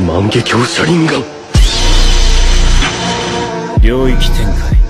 万華鏡車輪ガン領域展開。